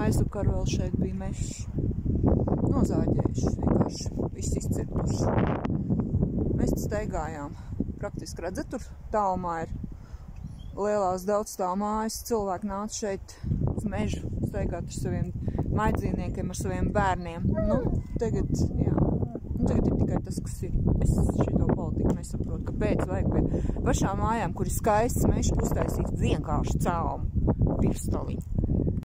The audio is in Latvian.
aizvakar vēl šeit bija mežs. Nozāģējuši, vienkārši viss izcirtuši. Mēs staigājām. Praktiski redzat, tur tālumā ir lielās daudzstāv mājas. Cilvēki nāca šeit uz mežu staigāt ar saviem maidzīniekiem, ar saviem bērniem. Nu, tagad, jā, nu, tagad ir tikai tas, kas ir. Es šito politiku nesaprotu, kāpēc vajag pie pašām mājām, kur ir skaists mežs, uztaisīt vienkārši cēlumu pirstaliņu.